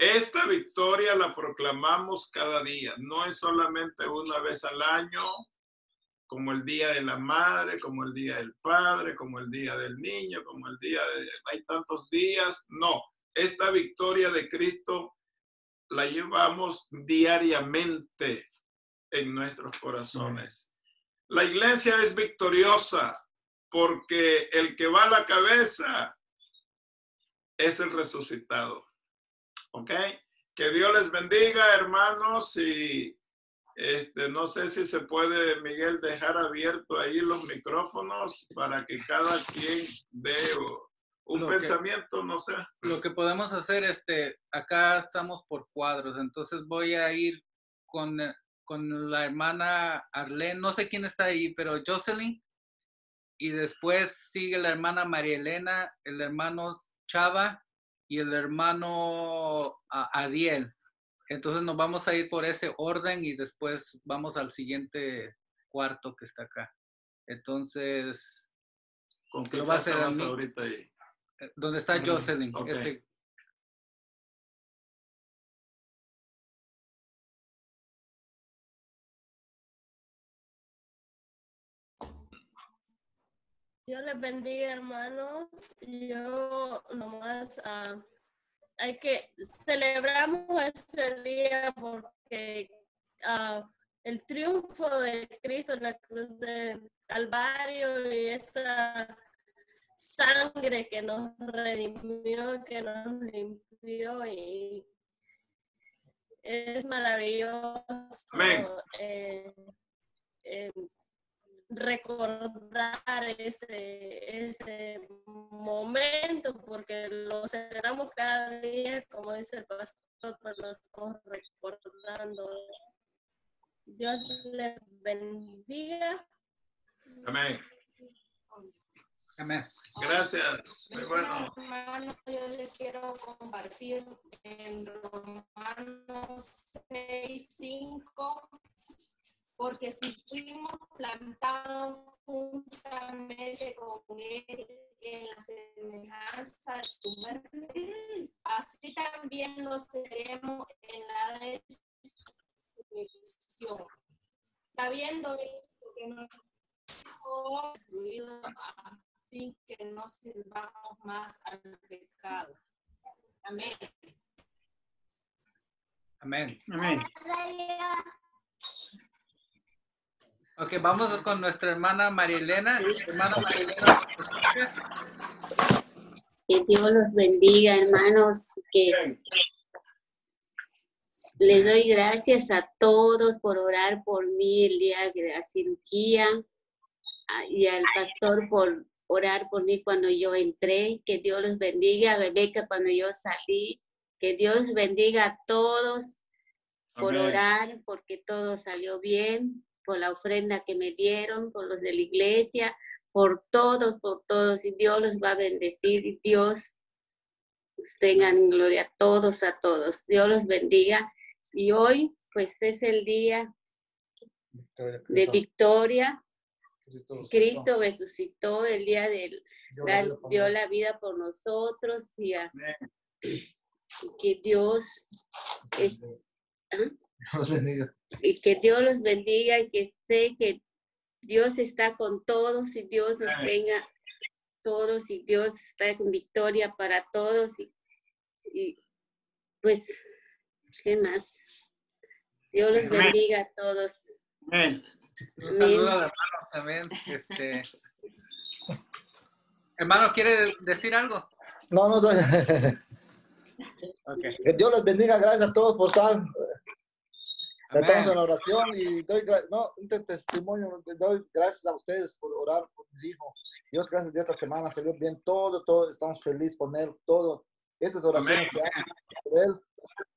Esta victoria la proclamamos cada día, no es solamente una vez al año, como el día de la madre, como el día del padre, como el día del niño, como el día de... Hay tantos días, no. Esta victoria de Cristo la llevamos diariamente en nuestros corazones. La iglesia es victoriosa porque el que va a la cabeza es el resucitado. ¿Ok? Que Dios les bendiga, hermanos, y este, no sé si se puede, Miguel, dejar abierto ahí los micrófonos para que cada quien dé un pensamiento, no sé. Lo que podemos hacer, este, acá estamos por cuadros, entonces voy a ir con, con la hermana Arlene, no sé quién está ahí, pero Jocelyn, y después sigue la hermana María Elena, el hermano Chava y el hermano Adiel. Entonces nos vamos a ir por ese orden y después vamos al siguiente cuarto que está acá. Entonces, ¿con qué lo va a hacer ahorita ahí? Eh, ¿Dónde está Jocelyn? Este Dios les bendiga, hermanos. Yo nomás uh, hay que celebramos este día porque uh, el triunfo de Cristo en la cruz del Calvario y esa sangre que nos redimió, que nos limpió y es maravilloso. Eh, eh, recordar ese, ese momento porque lo celebramos cada día, como dice el pastor, pues lo estamos recordando. Dios le bendiga. Amén. Amén. Gracias. Bueno. Hermano, yo les quiero compartir en Romanos 6, 5 porque si fuimos plantados juntamente con Él en la semejanza de su muerte, así también lo seremos en la destrucción. Sabiendo que no destruido así que no sirvamos más al pecado. Amén. Amén. Amén. Ok, vamos con nuestra hermana Marielena. Hermana Marielena. Que Dios los bendiga, hermanos. Que les doy gracias a todos por orar por mí el día de la cirugía y al pastor por orar por mí cuando yo entré. Que Dios los bendiga a Bebeca cuando yo salí. Que Dios bendiga a todos por orar porque todo salió bien por la ofrenda que me dieron, por los de la iglesia, por todos, por todos. Y Dios los va a bendecir y Dios tengan gloria a todos, a todos. Dios los bendiga. Y hoy, pues es el día de victoria. Cristo resucitó el día del dio la vida por nosotros y que Dios es, Y que Dios los bendiga y que sé que Dios está con todos y Dios nos tenga todos y Dios está con victoria para todos y, pues, ¿qué más? Dios los bendiga a todos. Amén. Un saludo de hermano también. Este... hermano, ¿quiere decir algo? No, no, no. Que Dios los bendiga. Gracias a todos por estar Estamos en la oración y doy, no, un testimonio, doy gracias a ustedes por orar por mis hijos. Dios, gracias de esta semana salió bien todo, todo, estamos felices con él, todo. Esas oraciones que hago por él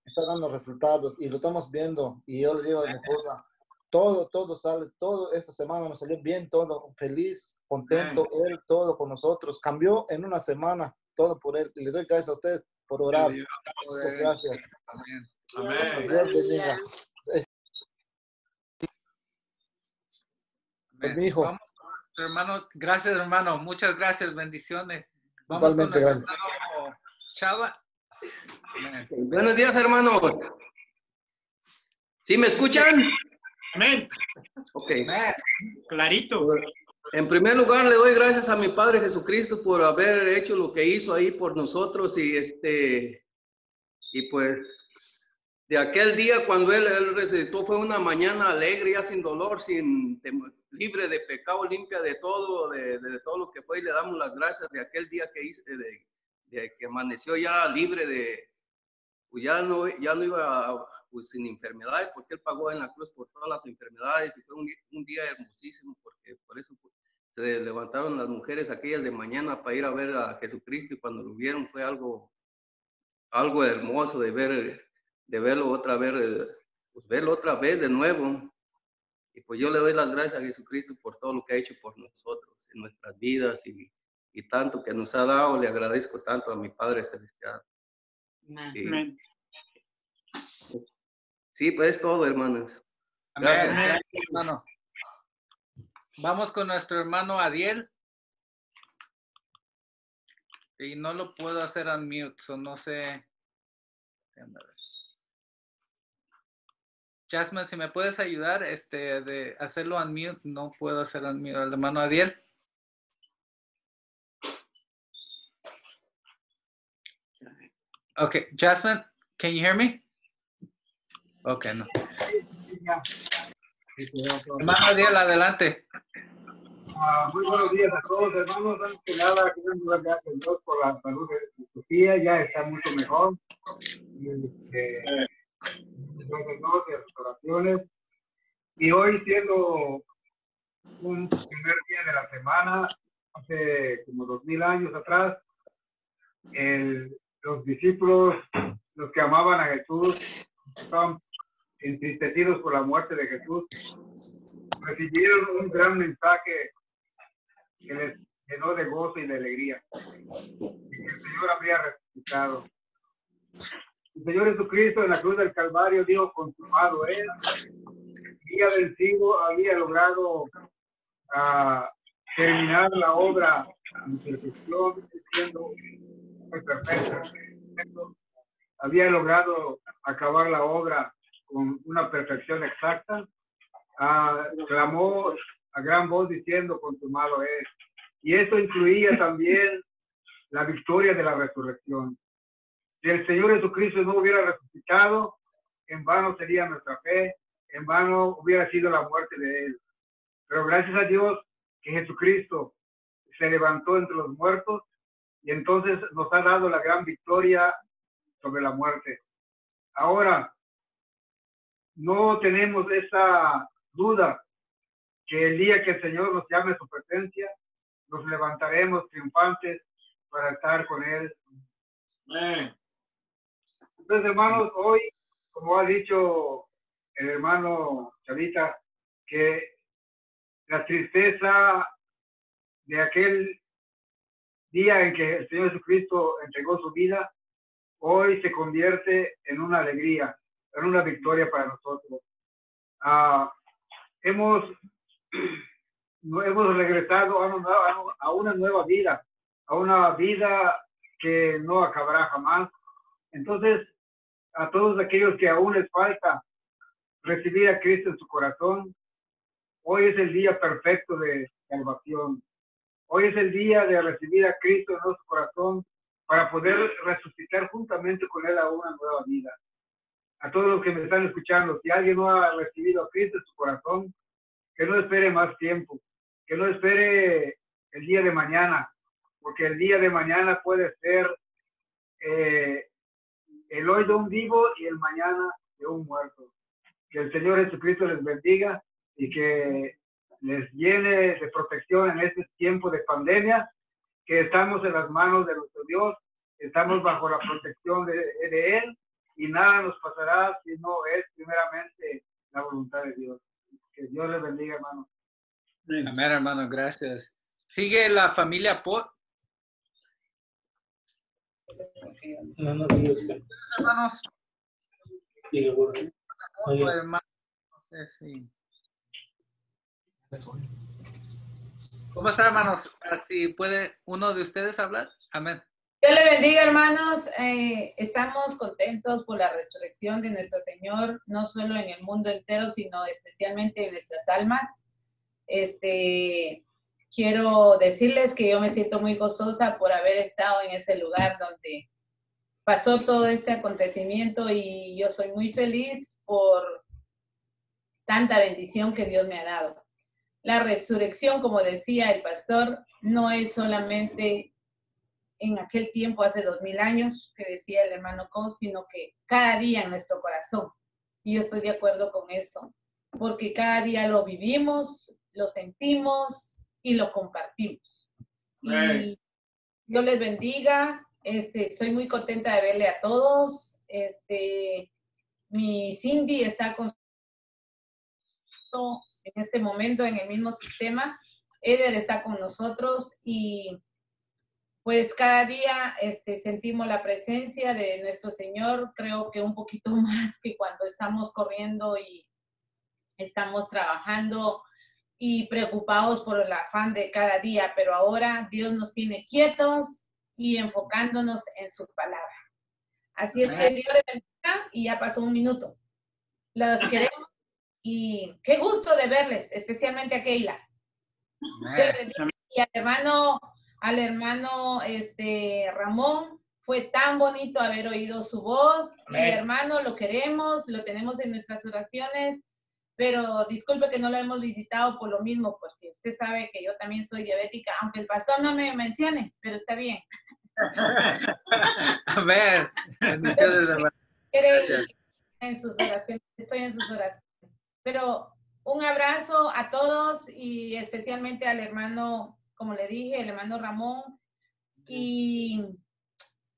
están dando resultados y lo estamos viendo. Y yo le digo a mi esposa, todo, todo sale, todo esta semana nos salió bien, todo feliz, contento, él, todo con nosotros. Cambió en una semana, todo por él. Y le doy gracias a ustedes por orar. Muchas gracias. Amén. Amén. Mi hijo. Vamos, hermano, gracias, hermano. Muchas gracias, bendiciones. Vamos con nuestro hermano Chava. Amén. Buenos días, hermanos. ¿Sí me escuchan? Amén. Ok. Amén. Clarito. En primer lugar, le doy gracias a mi Padre Jesucristo por haber hecho lo que hizo ahí por nosotros y este y pues de aquel día cuando él, él resucitó fue una mañana alegre, ya sin dolor, sin tem- libre de pecado, limpia de todo, de, de todo lo que fue y le damos las gracias de aquel día que hice, de, de que amaneció ya libre de, pues ya no, ya no iba pues, sin enfermedades porque él pagó en la cruz por todas las enfermedades y fue un, un día hermosísimo porque por eso pues, se levantaron las mujeres aquellas de mañana para ir a ver a Jesucristo y cuando lo vieron fue algo, algo hermoso de ver, de verlo otra vez, pues verlo otra vez de nuevo. Y pues yo le doy las gracias a Jesucristo por todo lo que ha hecho por nosotros en nuestras vidas y, y tanto que nos ha dado, le agradezco tanto a mi Padre Celestial. Amén. sí, pues es todo, hermanos. Amén. Gracias, hermano. Vamos con nuestro hermano Adiel. Y no lo puedo hacer unmute, so no sé. Déjame ver. Jasmine, si me puedes ayudar este, de hacerlo unmute, no puedo hacer unmute al hermano Adiel. Okay, Jasmine, can you hear me? Okay, no. Hermano Adiel, adelante. Ah, muy buenos días a todos, hermanos. Antes que nada, queremos dar gracias a Dios por la salud de Sofía. Ya está mucho mejor. Y, Dios de sus oraciones. Y hoy, siendo un primer día de la semana, hace como dos mil años atrás, el- los discípulos, los que amaban a Jesús, estaban entristecidos por la muerte de Jesús, recibieron un gran mensaje que les llenó de gozo y de alegría. Que el Señor había resucitado. El Señor Jesucristo en la cruz del Calvario dijo, consumado es. Del siglo había logrado ah, terminar la obra en siendo perfecta. Había logrado acabar la obra con una perfección exacta. Ah, clamó a gran voz diciendo, consumado es. Y eso incluía también la victoria de la resurrección. Si el Señor Jesucristo no hubiera resucitado, en vano sería nuestra fe, en vano hubiera sido la muerte de Él. Pero gracias a Dios que Jesucristo se levantó entre los muertos y entonces nos ha dado la gran victoria sobre la muerte. Ahora, no tenemos esa duda que el día que el Señor nos llame a su presencia, nos levantaremos triunfantes para estar con Él. Entonces, hermanos, hoy, como ha dicho el hermano Chavita, que la tristeza de aquel día en que el Señor Jesucristo entregó su vida, hoy se convierte en una alegría, en una victoria para nosotros. Ah, hemos, hemos regresado a una, a una nueva vida, a una vida que no acabará jamás. Entonces, a todos aquellos que aún les falta recibir a Cristo en su corazón, hoy es el día perfecto de salvación. Hoy es el día de recibir a Cristo en nuestro corazón para poder resucitar juntamente con Él a una nueva vida. A todos los que me están escuchando, si alguien no ha recibido a Cristo en su corazón, que no espere más tiempo, que no espere el día de mañana, porque el día de mañana puede ser eh, el hoy de un vivo y el mañana de un muerto. Que el Señor Jesucristo les bendiga y que les llene de protección en este tiempo de pandemia, que estamos en las manos de nuestro Dios, estamos bajo la protección de, de Él y nada nos pasará si no es primeramente la voluntad de Dios. Que Dios les bendiga, hermano. Amén, hermano, gracias. Sigue la familia Pot. Hermanos, otro hermano, no sé si. ¿Cómo está, hermanos? Ah, Si puede uno de ustedes hablar. Amén. Dios le bendiga, hermanos. Eh, estamos contentos por la resurrección de nuestro Señor, no solo en el mundo entero, sino especialmente en nuestras almas. Este, quiero decirles que yo me siento muy gozosa por haber estado en ese lugar donde pasó todo este acontecimiento y yo soy muy feliz por tanta bendición que Dios me ha dado. La resurrección, como decía el pastor, no es solamente en aquel tiempo, hace dos mil años, que decía el hermano Coe, sino que cada día en nuestro corazón. Y yo estoy de acuerdo con eso, porque cada día lo vivimos, lo sentimos y lo compartimos. Y Dios les bendiga, este, estoy muy contenta de verle a todos. Este, mi Cindy está con en este momento en el mismo sistema. Eder está con nosotros y pues cada día este, sentimos la presencia de nuestro Señor, creo que un poquito más que cuando estamos corriendo y estamos trabajando y preocupados por el afán de cada día, pero ahora Dios nos tiene quietos, y enfocándonos en su palabra. Así es que Dios le bendiga y ya pasó un minuto. Los queremos y qué gusto de verles, especialmente a Keila. Y al hermano, al hermano este, Ramón, fue tan bonito haber oído su voz. Mi hermano lo queremos, lo tenemos en nuestras oraciones, pero disculpe que no lo hemos visitado por lo mismo, porque usted sabe que yo también soy diabética, aunque el pastor no me mencione, pero está bien. Amén. Bendiciones, En sus oraciones, estoy en sus oraciones. Pero un abrazo a todos y especialmente al hermano, como le dije, el hermano Ramón. Y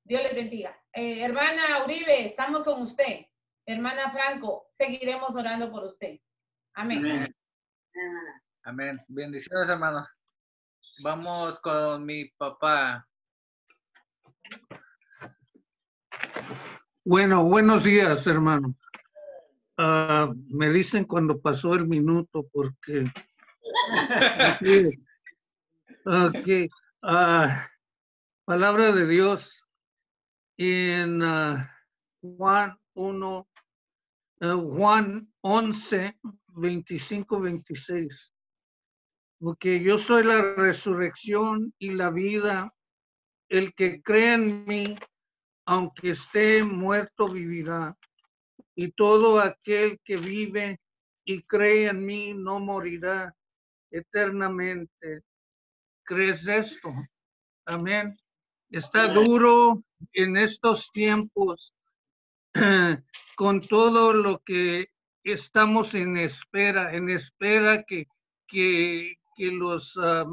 Dios les bendiga. Eh, hermana Uribe, estamos con usted. Hermana Franco, seguiremos orando por usted. Amén. Amén. Bendiciones, hermanos. Vamos con mi papá. Bueno, buenos días, hermano. Ah, me dicen cuando pasó el minuto porque... okay. Ah, palabra de Dios en ah, Juan 1, Juan 11, 25, 26. Porque yo soy la resurrección y la vida. El que cree en mí, aunque esté muerto, vivirá. Y todo aquel que vive y cree en mí no morirá eternamente. ¿Crees esto? Amén. Está duro en estos tiempos con todo lo que estamos en espera, en espera que, que, que los ah,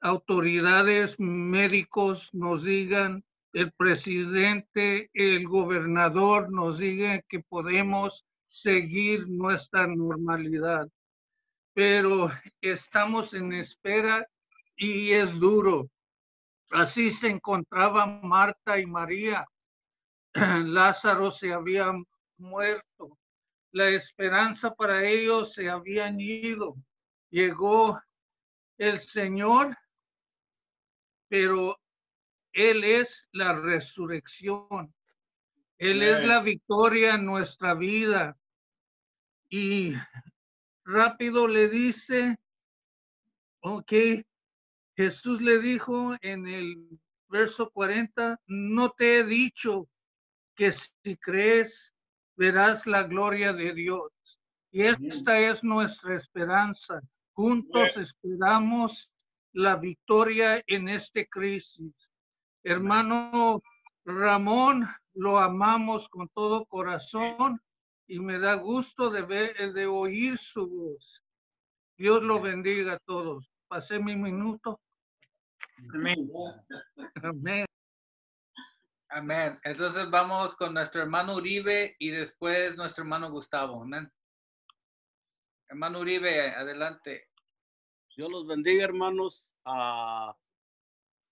autoridades médicos nos digan el presidente, el gobernador nos diga que podemos seguir nuestra normalidad. Pero estamos en espera y es duro. Así se encontraban Marta y María. Lázaro se había muerto. La esperanza para ellos se habían ido. Llegó el Señor, pero él es la resurrección. Él es la victoria en nuestra vida. Y rápido le dice, ok, Jesús le dijo en el verso 40, no te he dicho que si crees verás la gloria de Dios. Y esta es nuestra esperanza. Juntos esperamos la victoria en este crisis. Hermano Ramón, lo amamos con todo corazón y me da gusto de ver, de oír su voz. Dios lo bendiga a todos. Pasé mi minuto. Amén. Amén. Amén. Entonces vamos con nuestro hermano Uribe y después nuestro hermano Gustavo. Amén. Hermano Uribe, adelante. Dios los bendiga, hermanos. Ah,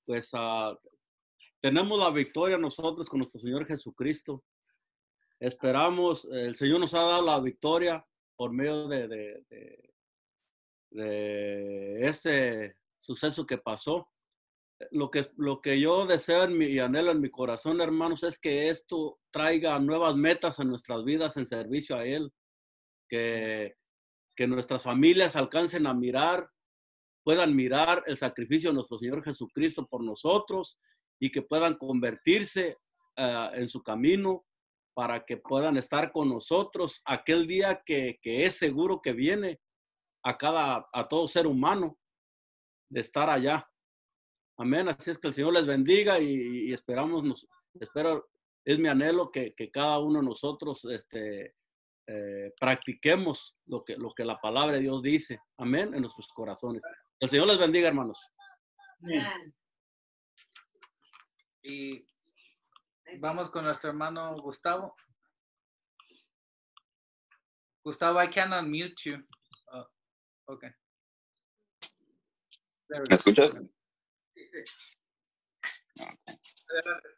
pues uh, tenemos la victoria nosotros con nuestro Señor Jesucristo. Esperamos, el Señor nos ha dado la victoria por medio de, este suceso que pasó. lo que, lo que yo deseo en mi, y anhelo en mi corazón, hermanos, es que esto traiga nuevas metas a nuestras vidas en servicio a Él, que, que nuestras familias alcancen a mirar, puedan mirar el sacrificio de nuestro Señor Jesucristo por nosotros y que puedan convertirse ah, en su camino para que puedan estar con nosotros aquel día que, que es seguro que viene a cada, a todo ser humano de estar allá. Amén. Así es que el Señor les bendiga y, esperamos, nos, espero, es mi anhelo que, que cada uno de nosotros este, eh, practiquemos lo que, lo que la palabra de Dios dice. Amén. En nuestros corazones. El Señor les bendiga, hermanos. Y vamos con nuestro hermano Gustavo. Gustavo, I can unmute you. Uh, okay. There we ¿Me go. escuchas?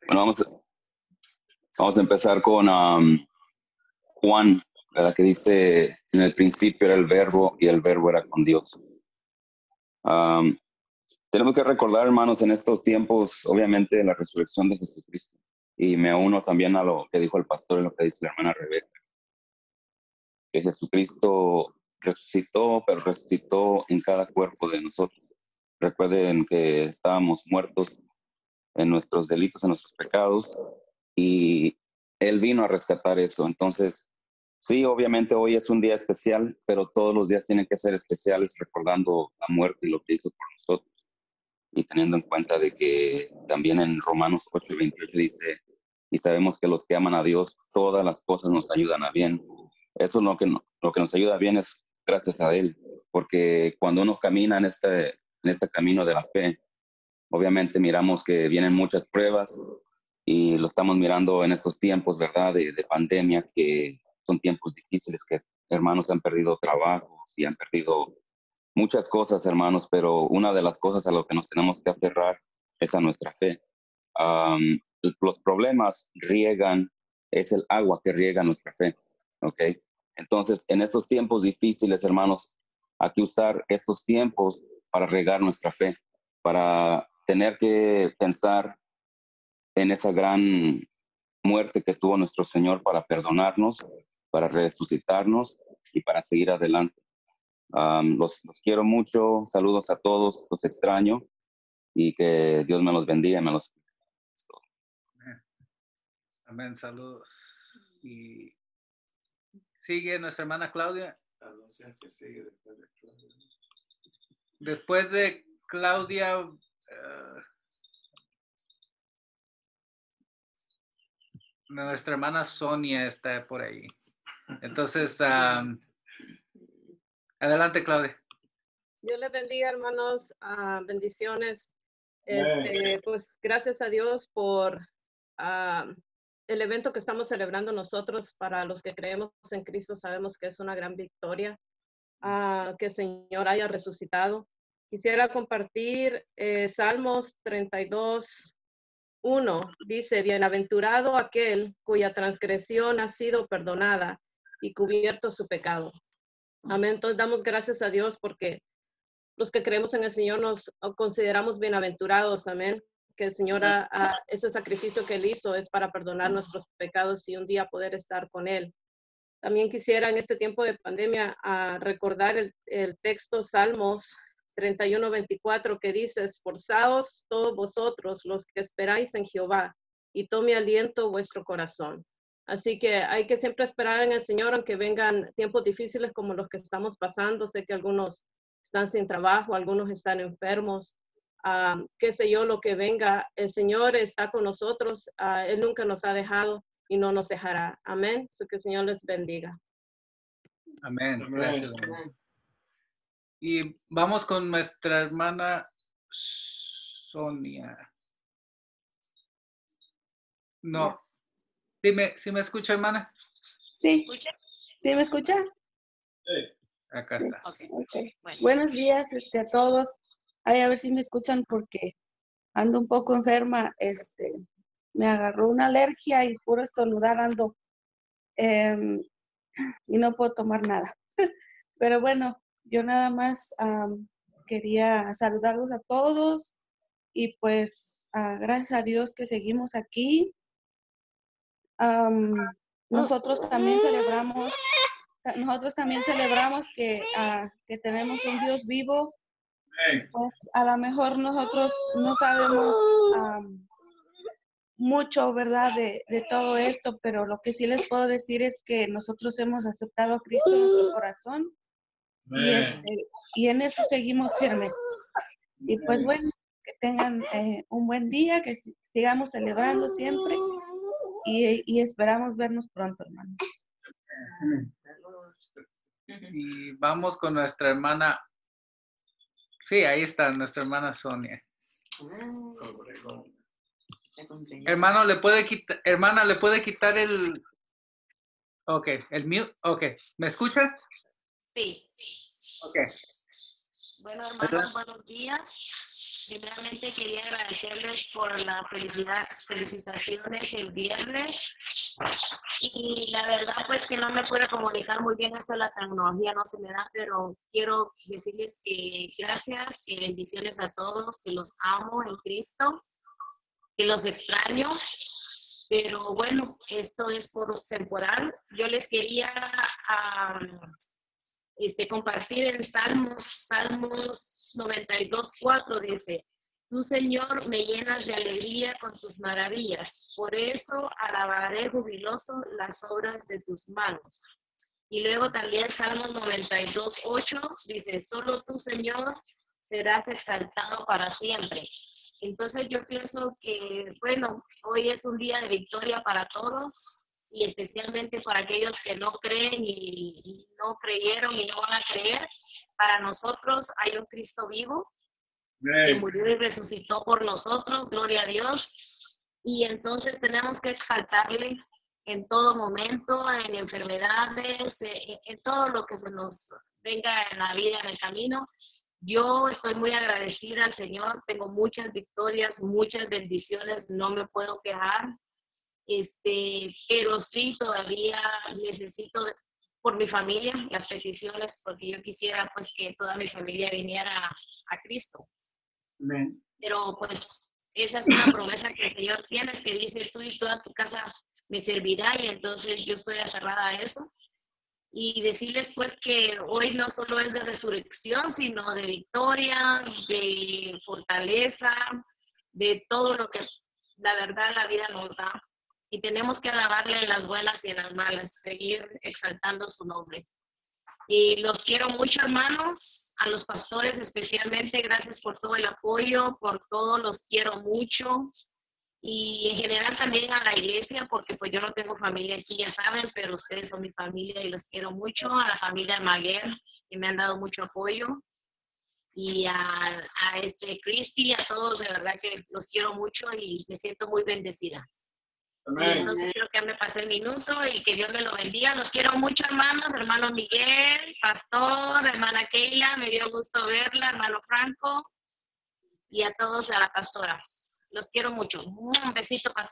Bueno, vamos a, vamos a empezar con um, Juan, ¿verdad? que dice, en el principio era el verbo y el verbo era con Dios. Tenemos que recordar, hermanos, en estos tiempos, obviamente, la resurrección de Jesucristo. Y me uno también a lo que dijo el pastor y lo que dice la hermana Rebeca. Que Jesucristo resucitó, pero resucitó en cada cuerpo de nosotros. Recuerden que estábamos muertos en nuestros delitos, en nuestros pecados, y Él vino a rescatar eso. Entonces, sí, obviamente hoy es un día especial, pero todos los días tienen que ser especiales recordando la muerte y lo que hizo por nosotros. Y teniendo en cuenta de que también en Romanos 8, 28 dice, y sabemos que los que aman a Dios, todas las cosas nos ayudan a bien. Eso es lo que, lo que nos ayuda bien es gracias a Él, porque cuando uno camina en este, en este camino de la fe, obviamente miramos que vienen muchas pruebas y lo estamos mirando en estos tiempos, ¿verdad? De, de pandemia, que son tiempos difíciles, que hermanos han perdido trabajos y han perdido muchas cosas, hermanos, pero una de las cosas a lo que nos tenemos que aferrar es a nuestra fe. Am, los problemas riegan, es el agua que riega nuestra fe, ¿ok? Entonces, en estos tiempos difíciles, hermanos, hay que usar estos tiempos para regar nuestra fe, para tener que pensar en esa gran muerte que tuvo nuestro Señor para perdonarnos, para resucitarnos y para seguir adelante. Am, los, los quiero mucho, saludos a todos, los extraño y que Dios me los bendiga y me los Amén, saludos. Y sigue nuestra hermana Claudia. Que sigue después de Claudia. Después de Claudia, eh, nuestra hermana Sonia está por ahí. Entonces, adelante, Claudia. Dios les bendiga, hermanos. ah, bendiciones. Este, pues gracias a Dios por ah, el evento que estamos celebrando nosotros. Para los que creemos en Cristo, sabemos que es una gran victoria ah, que el Señor haya resucitado. Quisiera compartir eh, Salmos 32, 1. Dice, bienaventurado aquel cuya transgresión ha sido perdonada y cubierto su pecado. Amén. Entonces damos gracias a Dios porque los que creemos en el Señor nos consideramos bienaventurados. Amén. Que el Señor, ha- ese sacrificio que Él hizo es para perdonar nuestros pecados y un día poder estar con Él. También quisiera en este tiempo de pandemia ah, recordar el, el texto Salmos 31, 24 que dice, esforzaos todos vosotros los que esperáis en Jehová y tome aliento vuestro corazón. Así que hay que siempre esperar en el Señor, aunque vengan tiempos difíciles como los que estamos pasando. Sé que algunos están sin trabajo, algunos están enfermos, ah, qué sé yo, lo que venga. El Señor está con nosotros, ah, Él nunca nos ha dejado y no nos dejará. Amén. Así que el Señor les bendiga. Amén. Gracias. Y vamos con nuestra hermana Sonia. No. ¿Sí me, sí me escucha, hermana? Sí. ¿Sí me escucha? Acá Sí. está. Ok. Buenos días este, a todos. Ay, a ver si me escuchan porque ando un poco enferma. Este, me agarró una alergia y puro estornudar ando. Em, y no puedo tomar nada. Pero bueno, yo nada más quería saludarlos a todos y pues ah, gracias a Dios que seguimos aquí. Am, nosotros también celebramos, nosotros también celebramos que, ah, que tenemos un Dios vivo. Pues a lo mejor nosotros no sabemos am, mucho, ¿verdad?, de, de todo esto, pero lo que sí les puedo decir es que nosotros hemos aceptado a Cristo en nuestro corazón y, este, y en eso seguimos firmes. Y pues bueno, que tengan eh, un buen día, que si- sigamos celebrando siempre y, y esperamos vernos pronto, hermanos. Y vamos con nuestra hermana. Sí, ahí está, nuestra hermana Sonia. Hermano, ¿le puede quitar, hermana, ¿le puede quitar el... Ok, el mute, ok. ¿Me escucha? Sí. Ok. Bueno, hermanos, buenos días. Primeramente quería agradecerles por la felicidad, felicitaciones el viernes. Y la verdad, pues que no me puedo comunicar muy bien hasta la tecnología, no se me da, pero quiero decirles que gracias y bendiciones a todos, que los amo en Cristo, que los extraño. Pero bueno, esto es por temporal. Yo les quería este, compartir el Salmos, Salmos 92, 4 dice, Tú, Señor, me llenas de alegría con tus maravillas, por eso alabaré jubiloso las obras de tus manos. Y luego también Salmos 92, 8 dice, Solo tú, Señor, serás exaltado para siempre. Entonces yo pienso que, bueno, hoy es un día de victoria para todos y especialmente para aquellos que no creen y y no creyeron y no van a creer. Para nosotros hay un Cristo vivo que murió y resucitó por nosotros, gloria a Dios. Y entonces tenemos que exaltarle en todo momento, en enfermedades, en, en todo lo que se nos venga en la vida, en el camino. Yo estoy muy agradecida al Señor, tengo muchas victorias, muchas bendiciones, no me puedo quejar, este, pero sí todavía necesito por mi familia las peticiones, porque yo quisiera pues que toda mi familia viniera a, a Cristo. Pero pues esa es una promesa que el Señor tiene, que dice tú y toda tu casa me servirá y entonces yo estoy aferrada a eso. Y decirles pues que hoy no solo es de resurrección, sino de victorias, de fortaleza, de todo lo que la verdad la vida nos da. Y tenemos que alabarle en las buenas y en las malas, seguir exaltando su nombre. Y los quiero mucho, hermanos, a los pastores especialmente, gracias por todo el apoyo, por todo, los quiero mucho. Y en general también a la iglesia, porque pues yo no tengo familia aquí, ya saben, pero ustedes son mi familia y los quiero mucho. A la familia Maguer, que me han dado mucho apoyo. Y a, a este Cristi, a todos, de verdad que los quiero mucho y me siento muy bendecida. Entonces quiero que me pase el minuto y que Dios me lo bendiga. Los quiero mucho, hermanos, hermano Miguel, pastor, hermana Keila, me dio gusto verla, hermano Franco, y a todos, a la pastora. Los quiero mucho. Un besito, pastor.